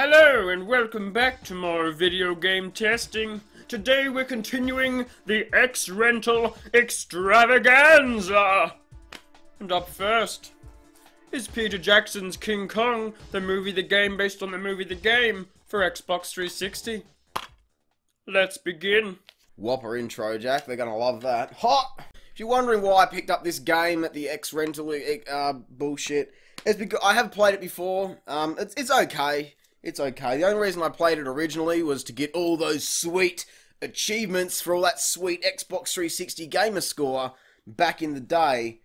Hello and welcome back to more video game testing. Today we're continuing the X Rental Extravaganza. And up first is Peter Jackson's King Kong, the movie The Game based on the movie The Game for Xbox 360. Let's begin. Whopper intro, Jack. They're gonna love that. Hot! If you're wondering why I picked up this game at the X Rental uh, bullshit, it's because I have played it before. Um, it's, it's okay. It's okay. The only reason I played it originally was to get all those sweet achievements for all that sweet Xbox 360 gamer score back in the day.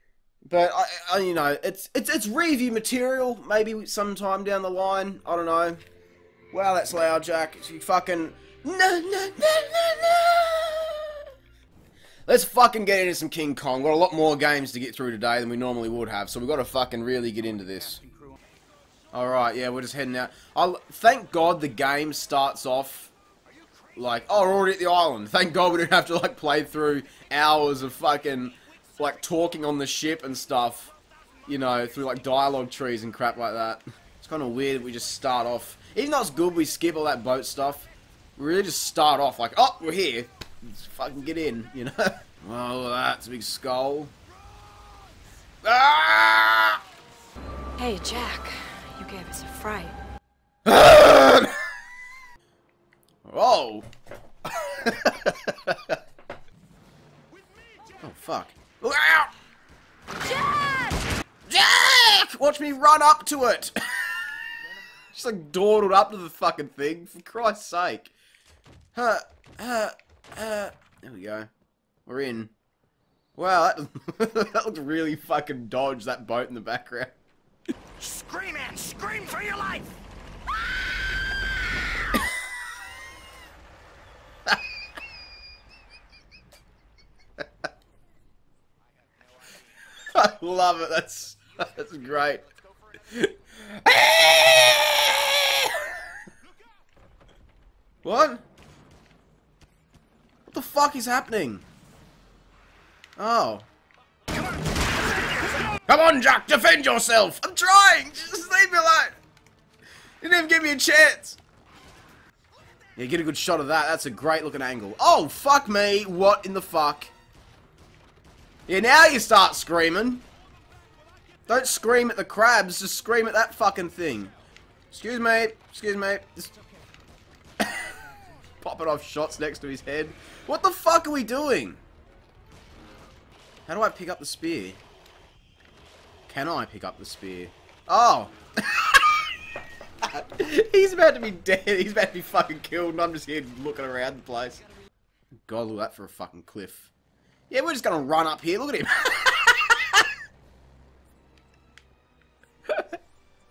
But I, I, you know, it's it's it's review material. Maybe sometime down the line. I don't know. Wow, that's loud, Jack. You fucking no no no no no. Let's fucking get into some King Kong. We've got a lot more games to get through today than we normally would have, so we've got to fucking really get into this. Alright, yeah, we're just heading out. I'll, thank God the game starts off like, oh, we're already at the island. Thank God we didn't have to, like, play through hours of fucking, like, talking on the ship and stuff. You know, through, like, dialogue trees and crap like that. It's kind of weird that we just start off. Even though it's good we skip all that boat stuff, we really just start off like, oh, we're here. Let's fucking get in, you know? oh, that's a big skull. Ah! Hey, Jack. Gave us a fright. oh. oh, fuck. Jack! Jack! Watch me run up to it! Just like dawdled up to the fucking thing, for Christ's sake. Huh, uh, uh, there we go. We're in. Wow, that, that looked really fucking dodge, that boat in the background. Scream and scream for your life! I love it. That's that's great. what? What the fuck is happening? Oh. Come on, Jack, defend yourself! I'm trying! Just leave me alone! You didn't even give me a chance! Yeah, get a good shot of that. That's a great looking angle. Oh, fuck me! What in the fuck? Yeah, now you start screaming. Don't scream at the crabs, just scream at that fucking thing. Excuse me, excuse me. Just popping off shots next to his head. What the fuck are we doing? How do I pick up the spear? Can I pick up the spear? Oh! He's about to be dead. He's about to be fucking killed and I'm just here looking around the place. God, look at that for a fucking cliff. Yeah, we're just gonna run up here. Look at him.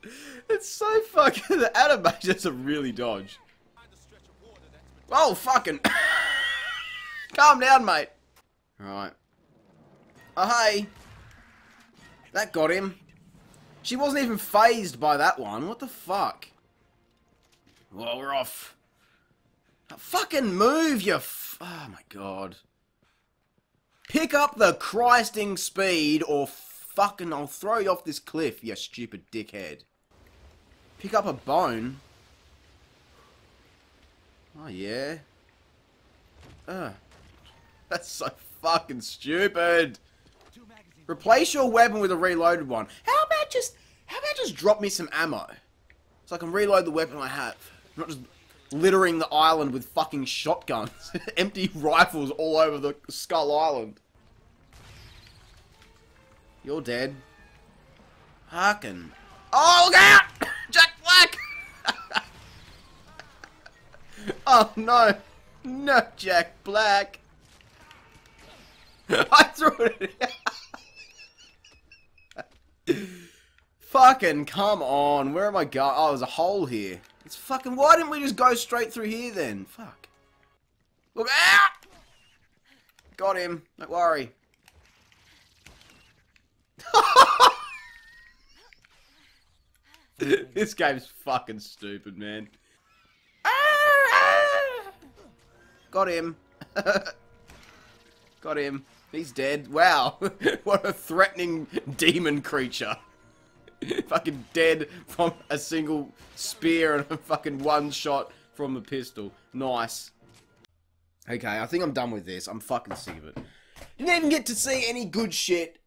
it's so fucking... The animations are really dodge. Oh, fucking... Calm down, mate. Alright. Oh, hey. That got him. She wasn't even phased by that one. What the fuck? Well, we're off. Fucking move, you Oh my god. Pick up the Christing speed or fucking I'll throw you off this cliff, you stupid dickhead. Pick up a bone? Oh yeah. Ugh. That's so fucking stupid. Replace your weapon with a reloaded one. How about just how about just drop me some ammo? So I can reload the weapon I have. Not just littering the island with fucking shotguns. Empty rifles all over the Skull Island. You're dead. Harkin. Oh, look out! Jack Black! oh, no. No, Jack Black. I threw it Fucking come on. Where am I going? Oh, there's a hole here. It's fucking... Why didn't we just go straight through here then? Fuck. Look out! Got him. Don't worry. this game's fucking stupid, man. Ah! Ah! Got him. Got him. He's dead. Wow. what a threatening demon creature. fucking dead from a single spear and a fucking one shot from a pistol. Nice. Okay, I think I'm done with this. I'm fucking sick of it. Didn't even get to see any good shit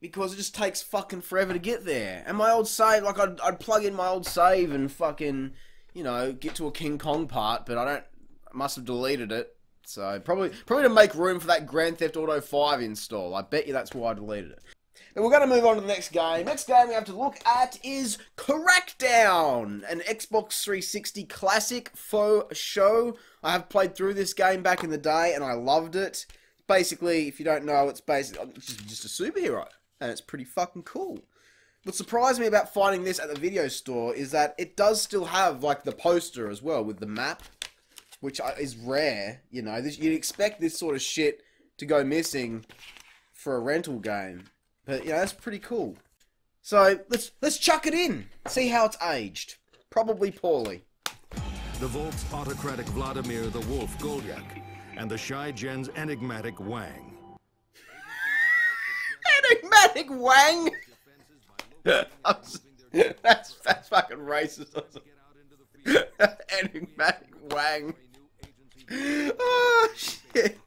because it just takes fucking forever to get there. And my old save, like I'd, I'd plug in my old save and fucking, you know, get to a King Kong part, but I don't. I must have deleted it. So probably probably to make room for that Grand Theft Auto 5 install. I bet you that's why I deleted it. But we're going to move on to the next game. Next game we have to look at is Crackdown, an Xbox 360 classic faux show. I have played through this game back in the day and I loved it. Basically, if you don't know, it's basically oh, just, just a superhero and it's pretty fucking cool. What surprised me about finding this at the video store is that it does still have like the poster as well with the map, which is rare. You know, this, you'd expect this sort of shit to go missing for a rental game. But yeah, that's pretty cool. So let's let's chuck it in. See how it's aged. Probably poorly. The Volk's autocratic Vladimir the Wolf Golyak, and the Shai-Gen's enigmatic Wang. enigmatic Wang. that's that's fucking racist. enigmatic Wang. Oh shit.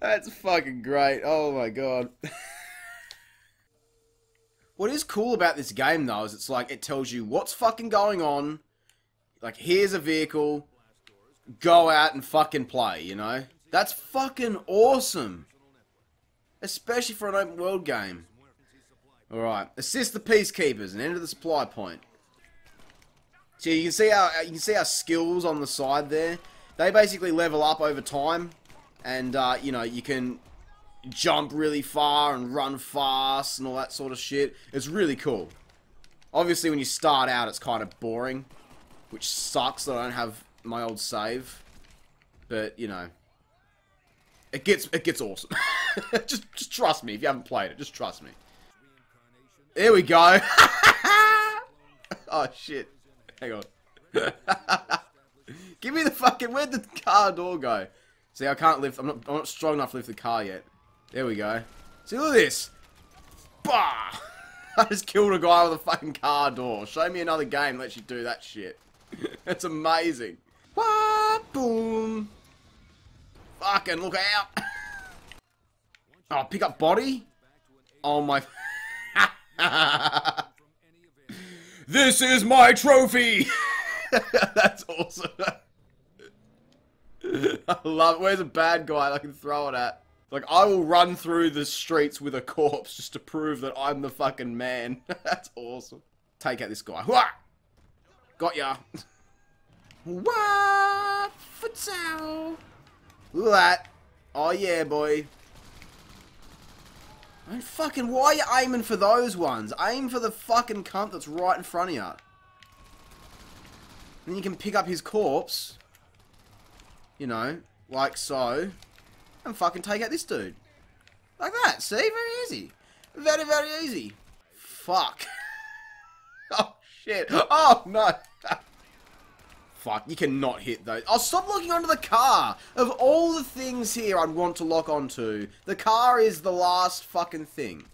That's fucking great. Oh my god. What is cool about this game though is it's like it tells you what's fucking going on. Like here's a vehicle. Go out and fucking play, you know? That's fucking awesome. Especially for an open world game. Alright. Assist the peacekeepers and enter the supply point. So you can see our you can see our skills on the side there. They basically level up over time. And uh, you know, you can jump really far and run fast and all that sort of shit. It's really cool. Obviously, when you start out, it's kind of boring, which sucks that I don't have my old save. But you know, it gets it gets awesome. just just trust me if you haven't played it. Just trust me. There we go. oh shit! Hang on. Give me the fucking. Where'd the car door go? See, I can't lift. I'm not. I'm not strong enough to lift the car yet. There we go. See, look at this. Bah! I just killed a guy with a fucking car door. Show me another game that you do that shit. That's amazing. Wah, boom. Fucking look out. Oh, pick up body? Oh my... this is my trophy! That's awesome. I love. Where's a bad guy I can throw it at? Like, I will run through the streets with a corpse just to prove that I'm the fucking man. That's awesome. Take out this guy. Hua! Got ya. What? Futsal. Look at that. Oh, yeah, boy. I mean, fucking, why are you aiming for those ones? Aim for the fucking cunt that's right in front of you. Then you can pick up his corpse. You know, like so and fucking take out this dude. Like that, see? Very easy. Very, very easy. Fuck. oh, shit. Oh, no. Fuck, you cannot hit those. Oh, stop locking onto the car. Of all the things here I'd want to lock onto, the car is the last fucking thing.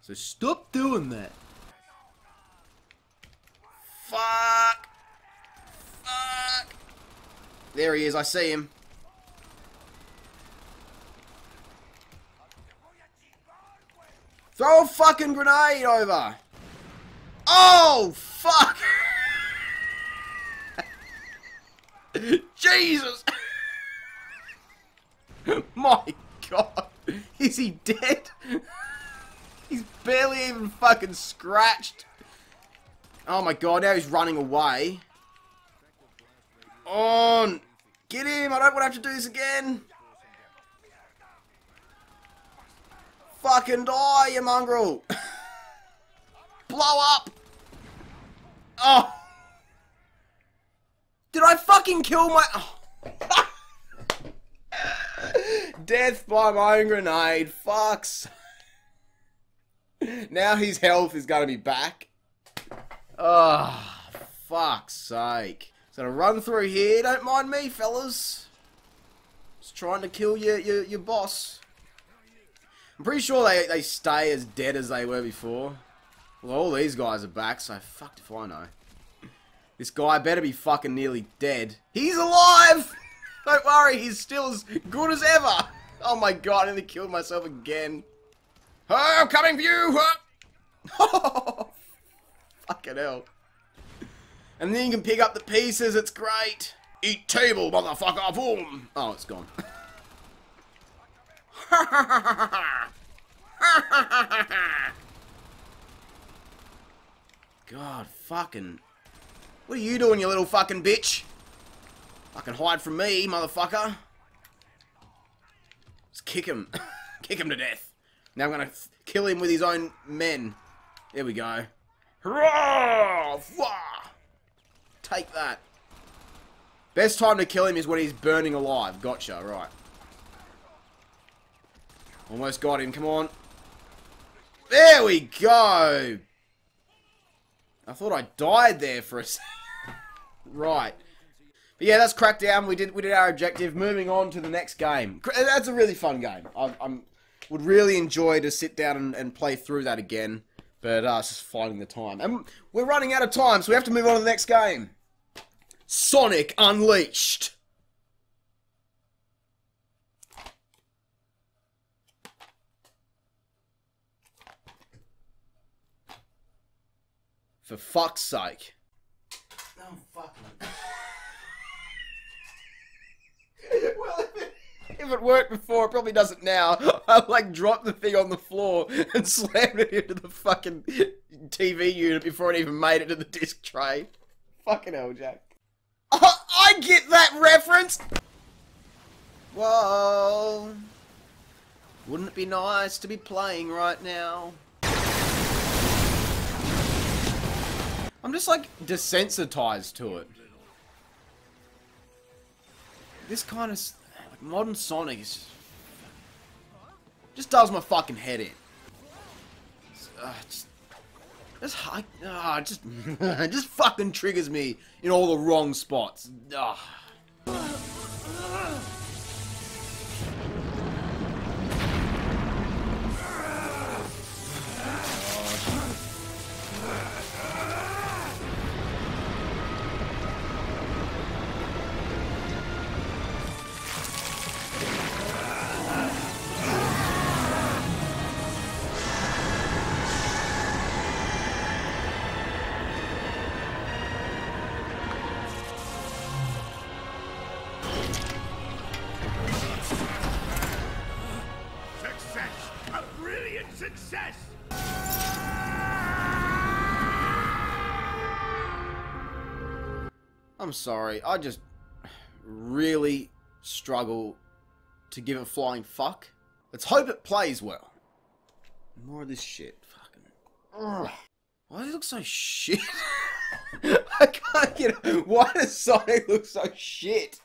So stop doing that. Fuck. Fuck. There he is, I see him. Throw a fucking grenade over. Oh, fuck. Jesus. My God. Is he dead? He's barely even fucking scratched. Oh my god, now he's running away. On! Get him! I don't want to have to do this again! Fucking die, you mongrel! Blow up! Oh! Did I fucking kill my... Oh. Death by my own grenade. Fucks. Now his health is going to be back. Oh, fuck's sake. So to run through here. Don't mind me, fellas. Just trying to kill your, your, your boss. I'm pretty sure they, they stay as dead as they were before. Well, all these guys are back, so fucked if I know. This guy better be fucking nearly dead. He's alive! Don't worry, he's still as good as ever. Oh my god, I nearly killed myself again. Oh, I'm coming for you! Oh, fucking hell. And then you can pick up the pieces, it's great. Eat table, motherfucker, boom! Oh, it's gone. God, fucking... What are you doing, you little fucking bitch? Fucking hide from me, motherfucker. Just kick him. kick him to death. Now I'm gonna kill him with his own men. There we go. Hurrah! Wah! Take that. Best time to kill him is when he's burning alive. Gotcha, right. Almost got him, come on. There we go! I thought I died there for a second. right. But yeah, that's Crackdown. We did we did our objective. Moving on to the next game. That's a really fun game. I I'm, would really enjoy to sit down and, and play through that again. But uh, it's just finding the time. And we're running out of time, so we have to move on to the next game. Sonic Unleashed. For fuck's sake. Oh, well, if it, if it worked before, it probably doesn't now. I like dropped the thing on the floor and slammed it into the fucking TV unit before it even made it to the disc tray. Fucking hell, Jack. I get that reference! Whoa. Wouldn't it be nice to be playing right now? I'm just like desensitized to it. This kind of like, modern Sonic is just, just does my fucking head in. Uh, just, just, uh, just, just fucking triggers me in all the wrong spots. Success! Success! I'm sorry. I just really struggle to give a flying fuck. Let's hope it plays well. More of this shit. Fucking. Ugh. Why does it look so shit? I can't get. Why does Sonic look so shit?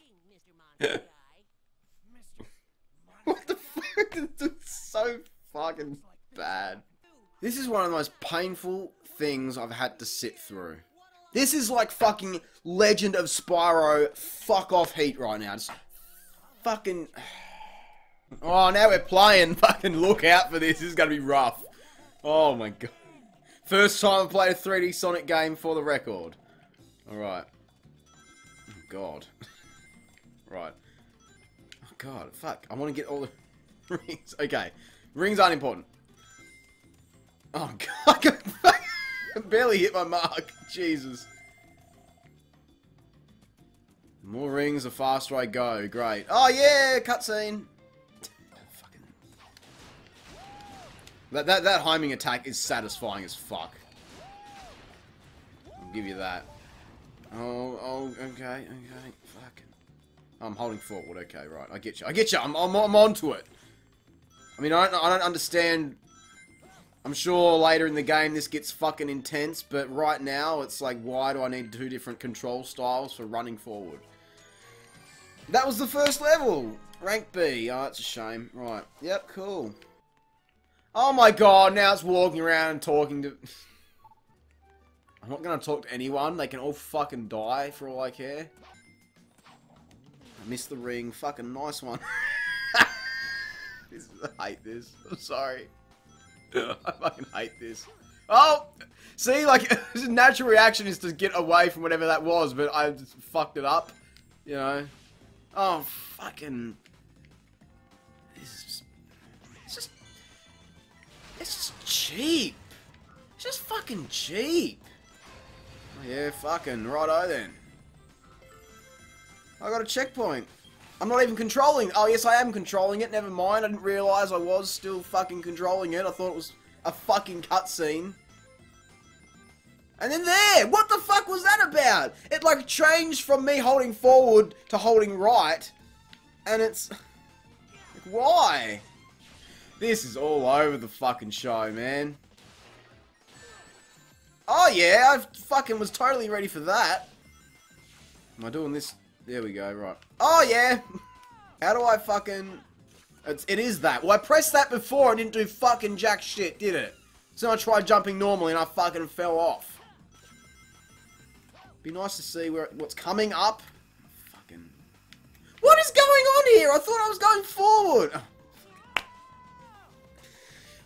what the fuck? It looks so fucking bad. This is one of the most painful things I've had to sit through. This is like fucking Legend of Spyro fuck off heat right now. Just fucking. Oh, now we're playing. Fucking look out for this. This is gonna be rough. Oh my god. First time I've played a 3D Sonic game for the record. Alright. God. right. Oh god, fuck. I want to get all the rings. Okay. Rings aren't important. Oh god. I barely hit my mark. Jesus. More rings, the faster I go. Great. Oh yeah, cutscene. That that that homing attack is satisfying as fuck. I'll give you that. Oh oh okay okay fucking. I'm holding forward. Okay right. I get you. I get you. I'm I'm I'm onto it. I mean I don't I don't understand I'm sure later in the game this gets fucking intense, but right now it's like, why do I need two different control styles for running forward? That was the first level! Rank B. Oh, that's a shame. Right. Yep, cool. Oh my god, now it's walking around and talking to... I'm not gonna talk to anyone. They can all fucking die for all I care. I missed the ring. Fucking nice one. I hate this. I'm sorry. I fucking hate this. Oh, see, like his natural reaction is to get away from whatever that was, but I just fucked it up. You know. Oh, fucking. This is just. It's just cheap. It's just fucking cheap. Oh, yeah, fucking righto then. I got a checkpoint. I'm not even controlling. Oh, yes, I am controlling it. Never mind. I didn't realize I was still fucking controlling it. I thought it was a fucking cutscene. And then there! What the fuck was that about? It, like, changed from me holding forward to holding right. And it's... Like, why? This is all over the fucking show, man. Oh, yeah. I fucking was totally ready for that. Am I doing this there we go, right. Oh, yeah! How do I fucking... It's, it is that. Well, I pressed that before and didn't do fucking jack shit, did it? So I tried jumping normally and I fucking fell off. Be nice to see where what's coming up. Fucking... What is going on here? I thought I was going forward!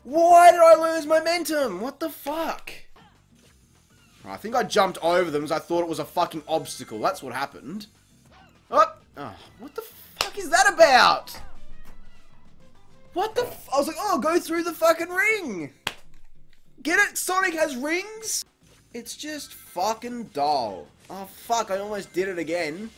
Why did I lose momentum? What the fuck? I think I jumped over them because I thought it was a fucking obstacle. That's what happened. Oh, what the fuck is that about? What the I was like, oh, go through the fucking ring. Get it? Sonic has rings? It's just fucking dull. Oh, fuck, I almost did it again.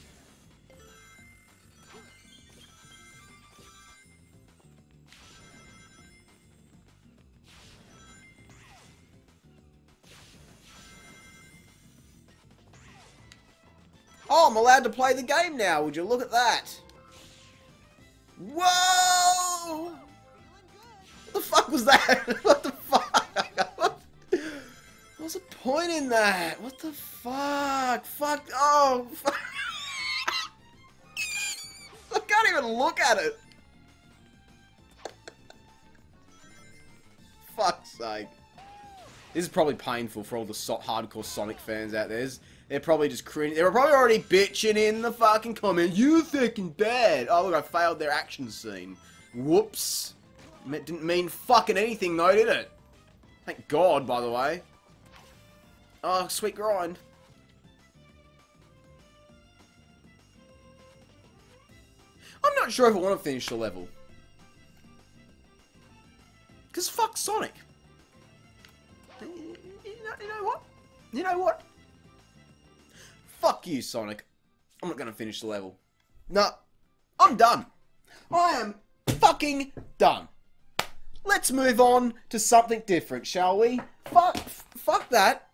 Oh, I'm allowed to play the game now. Would you look at that? Whoa! What the fuck was that? what the fuck? What's the point in that? What the fuck? Fuck. Oh, fuck. I can't even look at it. Fuck's sake. This is probably painful for all the so hardcore Sonic fans out there. They're probably just cringe. They were probably already bitching in the fucking comments. You fucking bad. Oh, look, I failed their action scene. Whoops. It didn't mean fucking anything, though, did it? Thank God, by the way. Oh, sweet grind. I'm not sure if I want to finish the level. Because fuck Sonic. You know, you know what? You know what? Fuck you, Sonic. I'm not gonna finish the level. No, I'm done. I am fucking done. Let's move on to something different, shall we? Fuck, fuck that.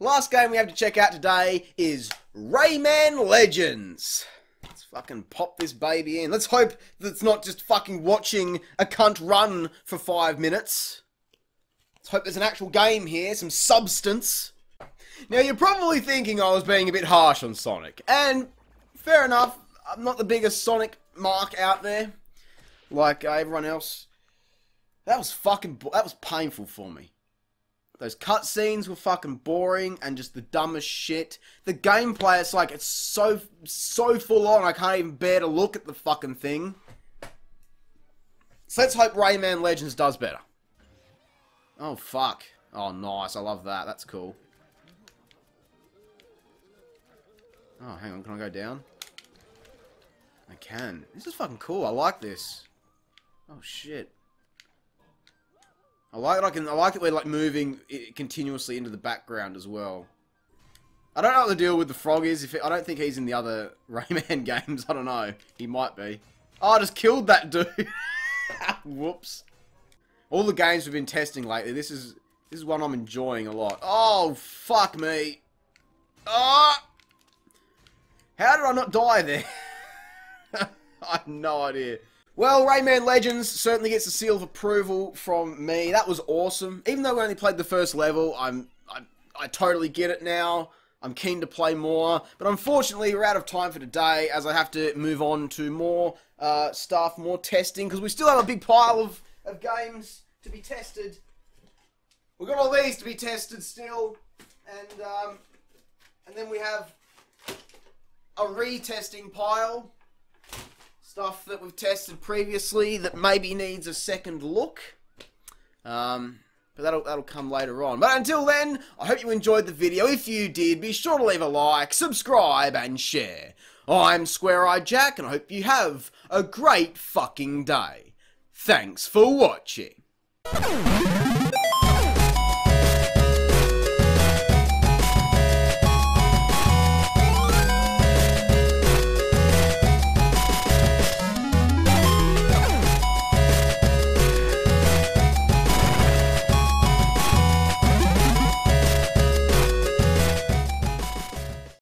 Last game we have to check out today is Rayman Legends. Let's fucking pop this baby in. Let's hope that it's not just fucking watching a cunt run for five minutes. Let's hope there's an actual game here, some substance. Now, you're probably thinking I was being a bit harsh on Sonic, and fair enough, I'm not the biggest Sonic mark out there, like uh, everyone else. That was fucking, that was painful for me. Those cutscenes were fucking boring and just the dumbest shit. The gameplay, it's like, it's so, so full on, I can't even bear to look at the fucking thing. So let's hope Rayman Legends does better. Oh, fuck. Oh, nice. I love that. That's cool. Oh, hang on. Can I go down? I can. This is fucking cool. I like this. Oh, shit. I like it. I can. I like it. We're like moving continuously into the background as well. I don't know what the deal with the frog is. If it, I don't think he's in the other Rayman games. I don't know. He might be. Oh, I just killed that dude. Whoops. All the games we've been testing lately. This is this is one I'm enjoying a lot. Oh fuck me. Oh! How did I not die there? I have no idea. Well, Rayman Legends certainly gets a seal of approval from me. That was awesome. Even though we only played the first level, I'm I, I totally get it now. I'm keen to play more, but unfortunately we're out of time for today as I have to move on to more uh, stuff, more testing, because we still have a big pile of, of games to be tested. We've got all these to be tested still, and um, and then we have a retesting pile. Stuff that we've tested previously that maybe needs a second look. Um, But that'll, that'll come later on. But until then, I hope you enjoyed the video. If you did, be sure to leave a like, subscribe, and share. I'm Square Eyed Jak, and I hope you have a great fucking day. Thanks for watching.